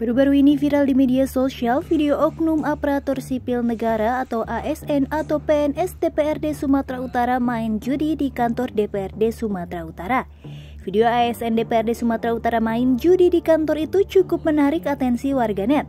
Baru-baru ini viral di media sosial video oknum aparatur sipil negara atau ASN atau PNS DPRD Sumatera Utara main judi di kantor DPRD Sumatera Utara. Video ASN DPRD Sumatera Utara main judi di kantor itu cukup menarik atensi warganet.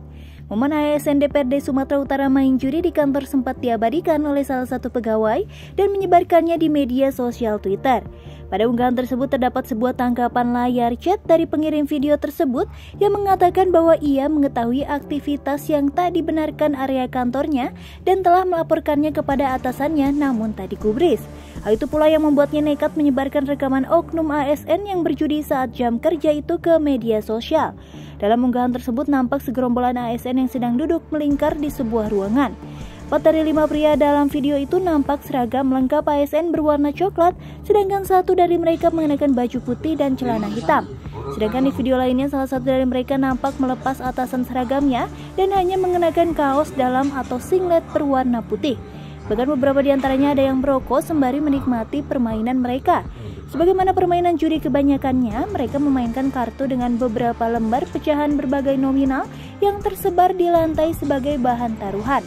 Momen ASN DPRD Sumatera Utara main judi di kantor sempat diabadikan oleh salah satu pegawai dan menyebarkannya di media sosial Twitter. Pada unggahan tersebut terdapat sebuah tangkapan layar chat dari pengirim video tersebut yang mengatakan bahwa ia mengetahui aktivitas yang tak dibenarkan area kantornya dan telah melaporkannya kepada atasannya namun tak digubris. Hal itu pula yang membuatnya nekat menyebarkan rekaman oknum ASN yang berjudi saat jam kerja itu ke media sosial. Dalam unggahan tersebut nampak segerombolan ASN yang sedang duduk melingkar di sebuah ruangan. Empat dari lima pria dalam video itu nampak seragam lengkap ASN berwarna coklat, sedangkan satu dari mereka mengenakan baju putih dan celana hitam. Sedangkan di video lainnya salah satu dari mereka nampak melepas atasan seragamnya dan hanya mengenakan kaos dalam atau singlet berwarna putih. Bahkan beberapa di antaranya ada yang merokok sembari menikmati permainan mereka. Sebagaimana permainan judi kebanyakannya, mereka memainkan kartu dengan beberapa lembar pecahan berbagai nominal yang tersebar di lantai sebagai bahan taruhan.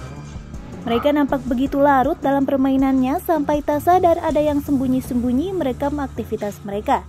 Mereka nampak begitu larut dalam permainannya sampai tak sadar ada yang sembunyi-sembunyi merekam aktivitas mereka.